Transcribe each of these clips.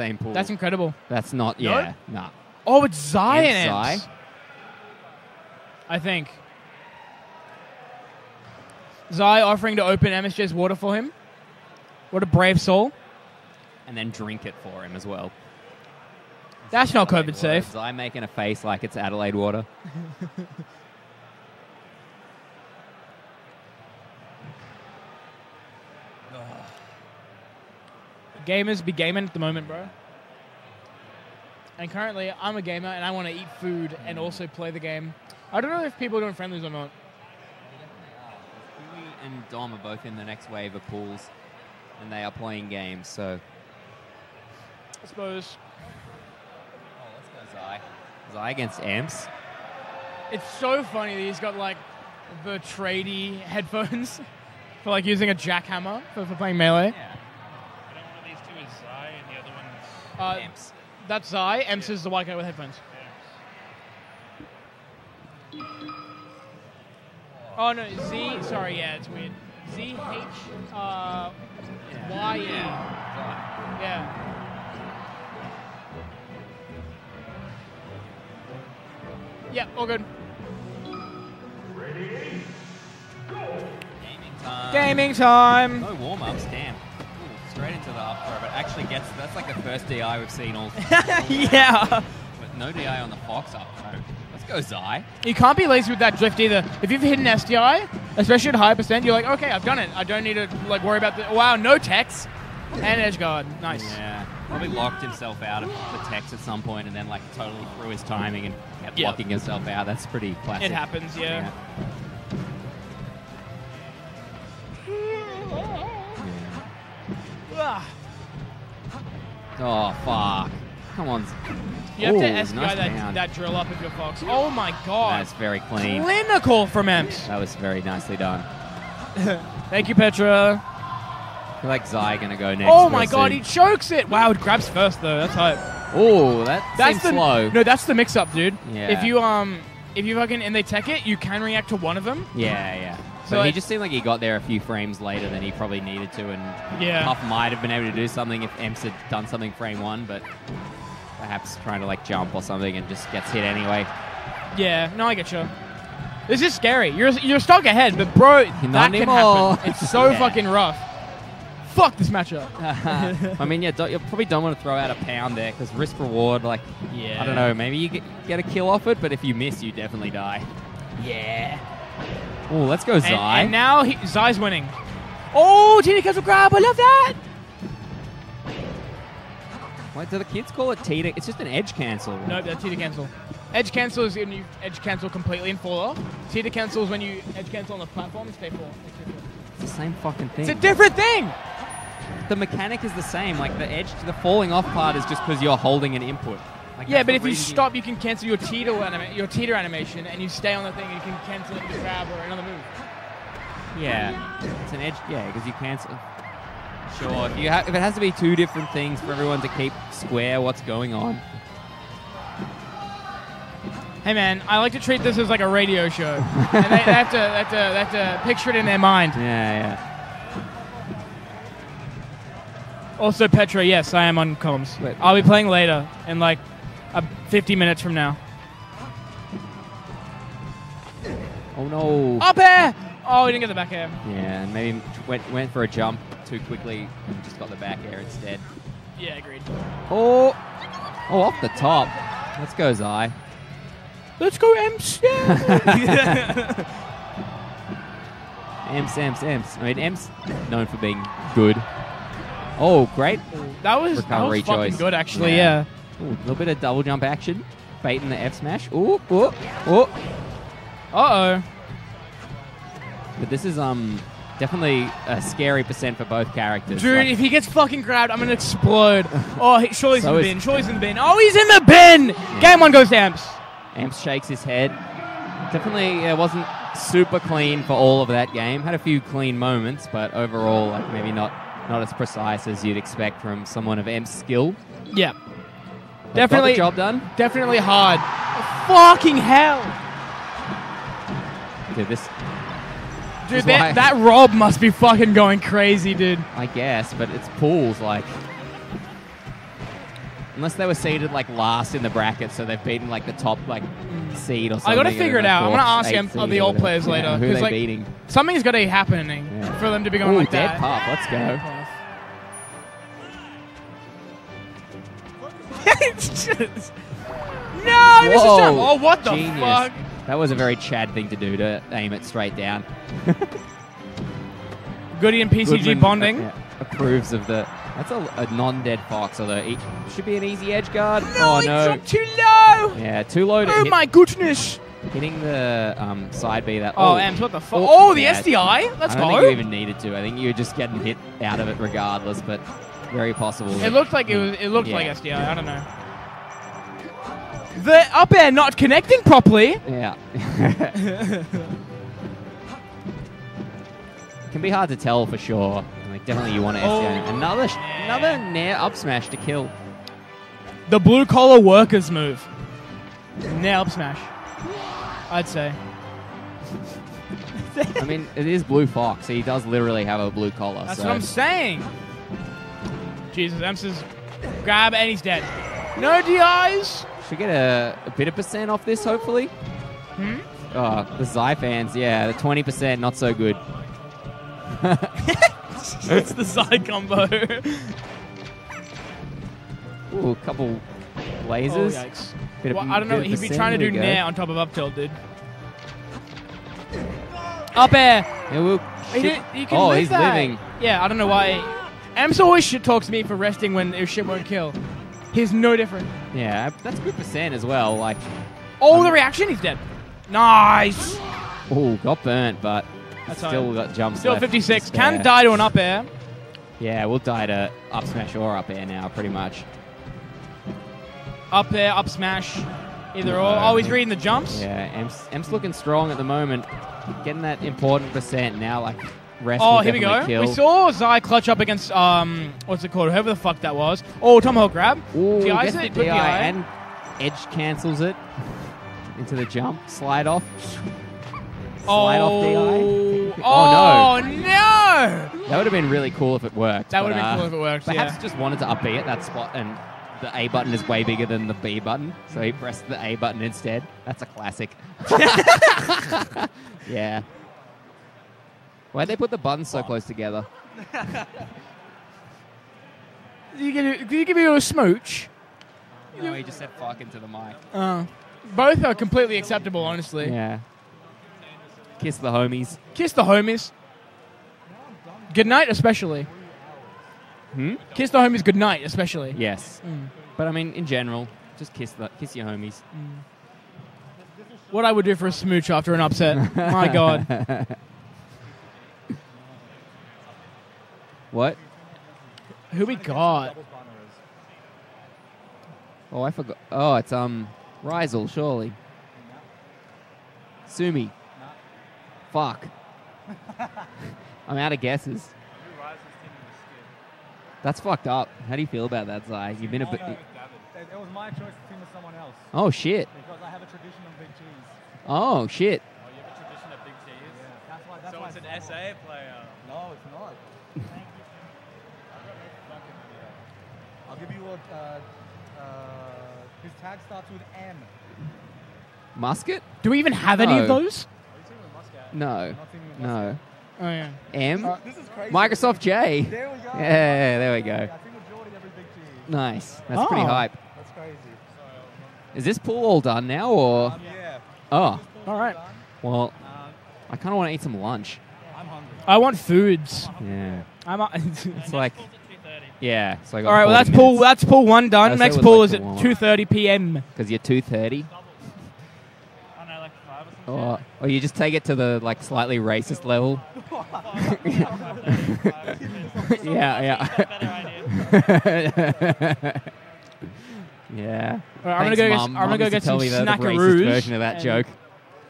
same pool. That's incredible. That's not. No? Yeah, nah. Oh, it's Zhye and Emps, Emps. I think. Zhye offering to open MSJ's water for him. What a brave soul. And then drink it for him as well. That's not Adelaide COVID safe. water. Zhye making a face like it's Adelaide water. Gamers be gaming at the moment, bro. And currently, I'm a gamer and I want to eat food and mm. also play the game. I don't know if people are doing friendlies or not. Huey and Dom are both in the next wave of pools, and they are playing games. So I suppose Oh, let's go Zhye. Zhye against Emps. it's so funny that he's got like the tradey headphones for like using a jackhammer for, for playing melee. Yeah. I know one of these two is Zhye and the other one's Uh, Emps. that's Zhye. Emps is the white guy with headphones. Oh no, Z. Sorry, yeah, it's weird. Z H uh, Y E. Yeah. Yeah, all good. Gaming time. Gaming time. No actually gets that's like the first DI we've seen all. yeah. But no DI on the Fox up throw. Let's go Zhye. You can't be lazy with that drift either. If you've hit an SDI, especially at high percent, you're like, okay, I've done it. I don't need to like worry about the. Wow, no text and edge guard. Nice. Yeah. Probably locked himself out of the text at some point and then like totally threw his timing and kept Yeah. locking himself out. That's pretty classic. It happens, yeah. Ah. Oh fuck. Come on. You have to SDI nice that, that drill up if you're fox. Oh my god. That's very clean. Clinical from Emps. That was very nicely done. Thank you, Petra. I feel like Zhye gonna go next. Oh my god, soon. he chokes it. Wow, it grabs first though. That's hype. Oh, that That's seems the slow. no. That's the mix-up, dude. Yeah. If you um, if you fucking and they tech it, you can react to one of them. Yeah, yeah. So but he just seemed like he got there a few frames later than he probably needed to, and Yeah. Puff might have been able to do something if Emps had done something frame one, but perhaps trying to like jump or something and just gets hit anyway. Yeah, no, I get you. This is scary. You're you're stuck ahead, but bro, that Not can anymore. happen. It's so Yeah. fucking rough. Fuck this matchup. I mean, yeah, don't, you probably don't want to throw out a pound there because risk reward, like, Yeah. I don't know, maybe you get, get a kill off it, but if you miss, you definitely die. Yeah. Oh, let's go And, Zhye. and now he, Zhye's winning. Oh, Tina Castle grab. I love that. Wait, do the kids call it teeter? It's just an edge cancel. No, that's teeter cancel. Edge cancel is when you edge cancel completely and fall off. teeter cancel is when you edge cancel on the platform and stay fall. It's the same fucking thing. It's a different thing. the mechanic is the same. Like the edge to the falling off part is just because you're holding an input. Like, Yeah, but if you stop, you can cancel your teeter anima- your teeter animation, and you stay on the thing, and you can cancel it with grab or another move. Yeah, it's an edge. Yeah, because you cancel. Sure, if you ha- if it has to be two different things for everyone to keep square, what's going on? Hey man, I like to treat this as like a radio show, and they, they have to, they have to, they have to picture it in their mind. Yeah, yeah. Also, Petra, yes, I am on comms. I'll be playing later in like uh, 50 minutes from now. Oh no. Up air! Oh, he didn't get the back air. Yeah, and maybe went went for a jump too quickly and just got the back air instead. Yeah, agreed. Oh, oh, off the top. Let's go, Zhye. Let's go, Emps. Yeah. Emps, Emps, Emps. I mean, Emps known for being good. Oh, great. that was, that Recovery was fucking choice. good, actually. Yeah. Ooh, a little bit of double jump action. Baiting the F smash. Ooh, ooh, ooh. Uh oh. But this is um definitely a scary percent for both characters. Dude, Like, if he gets fucking grabbed, I'm gonna explode. Oh, he, surely he's So in the bin. Surely he's in the bin. Oh, he's in the bin. Game one goes to Emps. Amps shakes his head. Definitely uh, wasn't super clean for all of that game. Had a few clean moments, but overall, like maybe not not as precise as you'd expect from someone of Amp's skill. Yeah. Definitely. job done. Definitely hard. Fucking hell. Dude, this Dude, that, that Rob must be fucking going crazy, dude. I guess, but it's pools like unless they were seeded like last in the bracket, so they've beaten like the top like seed or something. I gotta figure it out. I'm gonna ask him of the old players later, who they like, beating? Something's got to be happening for them to be going Ooh, like dead that. pup. Let's go. It's just- no, Whoa. Oh, what the genius. fuck? That was a very Chad thing to do to aim it straight down. Goody and PCG Goodman, bonding. uh, yeah, approves of the. That's a, a non-dead fox, although it should be an easy edge guard. No, oh no! dropped too low. Yeah, too low to Oh hit, my goodness. hitting the um, side B. That Oh, oh, what the fuck? Oh, Oh, the yeah. SDI. Let's go. I don't go. think you even needed to. I think you were just getting hit out of it regardless, but very possible. It looked like it was. It looked Yeah. like SDI. I don't know. The up air not connecting properly. Yeah. Can be hard to tell for sure. Like definitely you want to Oh. SDI. Another sh- another nair up smash to kill. The blue collar workers move. Nair up smash. I'd say. I mean, it is Blue Fox. So he does literally have a blue collar. That's so. what I'm saying. Jesus, Emps says grab and he's dead. No DIs. Should get a, a bit of percent off this, hopefully. Hmm? Oh, the Zhye fans, yeah, the 20% not so good. it's the side combo. Ooh, a couple oh, lasers. yikes. Bit of- Well, I don't know. bit He'd be trying to do we nair on top of up tilt, dude. Up air. Yeah, we'll He, did, he can oh, he's that. living. Yeah, I don't know why. Emps always shit talks to me for resting when his shit won't kill. He's no different. Yeah, that's good percent as well. Like, Oh, Um, the reaction, he's dead. Nice. oh, got burnt, but That's still right. got jumps. Still left 56. Can die to an up air. Yeah, we'll die to up smash or up air now, pretty much. Up air, up smash. Either or. Oh, he's reading the jumps. Yeah, Emps, Emps looking strong at the moment. Getting that important percent now, like, rest Oh, here we go. definitely We saw Zhye clutch up against um, what's it called? Whoever the fuck that was. Oh, Tomahawk grab. Ooh, gets the DI DI. and edge cancels it into the jump. Slide off. Slide off DI. Oh, Oh, oh no! That would have been really cool if it worked. That would have been uh, cool if it worked. Perhaps Yeah. just wanted to up B at that spot, and the A button is way bigger than the B button, so he pressed the A button instead. That's a classic. yeah. Why'd they put the buttons so close together? Did he, give you, did he give you a smooch? No, he just said fuck into the mic. Uh, both are completely acceptable, honestly. Yeah. Kiss the homies. Kiss the homies. Good night, especially. Hmm? Kiss the homies. Good night, especially. Yes. Mm. But I mean, in general, just kiss the kiss your homies. What I would do for a smooch after an upset. My God. What? Who we got? Oh, I forgot. Oh, it's um, Rizel, surely. Sumi. Fuck. I'm out of guesses. That's fucked up. How do you feel about that, Zhye? You've been a bit. It it was my choice to team with someone else Oh shit. because I have a tradition of big cheese. Oh shit. Oh, you have a tradition of big cheese. Yeah, that's why. That's So why it's an SA player. No, it's not. I'll give you a. Uh, uh, his tag starts with M. Musket? Do we even have any of those? No. Not No. Oh yeah. M. Muscat. This is crazy. Microsoft J. There we go. Yeah, there we go. I team with Jordy every big cheese. Nice. That's pretty Oh. hype. That's crazy. Is this pool all done now, or? Um, yeah. Oh, All right. well, Um, I kind of want to eat some lunch. I'm hungry. I want foods. Yeah. I'm. It's like, Pulls at 2:30. Yeah. So I got All right. Well, 40 that's pool. That's pool one done. Next would pool like is at 2:30 p.m. Because you're 230? I know, like five or. Or, or you just take it to the like slightly racist level? yeah, yeah. yeah. All right, I'm gonna Thanks, go. Get, I'm Mum gonna go used to get tell some me the, the racist snackaroos. version of that joke.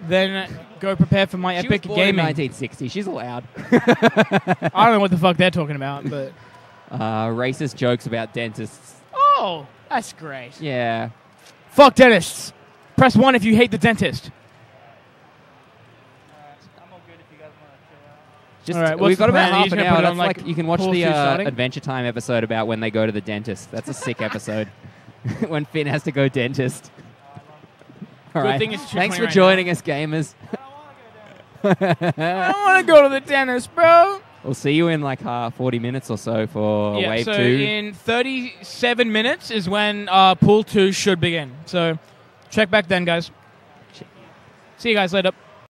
Then go prepare for my She epic was born in 1960. She's allowed. I don't know what the fuck they're talking about, but Uh, racist jokes about dentists. oh, that's great. Yeah. Fuck dentists. Press one if you hate the dentist. I'm all good if you guys want to chill out. Just, All right, what's we've got the about plan? Are you half just an gonna hour. put it That's on, like, like, you can watch pause the to uh, starting? Adventure Time episode about when they go to the dentist. That's a sick episode. when Finn has to go dentist. All Good right. thing it's 2:20 Thanks for right joining us, gamers. I don't want to go to the dentist, bro. We'll see you in like uh, 40 minutes or so for yeah, Wave so 2. in 37 minutes is when uh, pool two should begin. So check back then, guys. See you guys later.